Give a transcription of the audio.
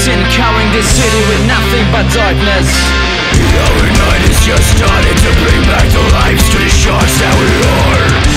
sin Covering this city with nothing but darkness. The night is just starting to bring back the lives to the shards that we are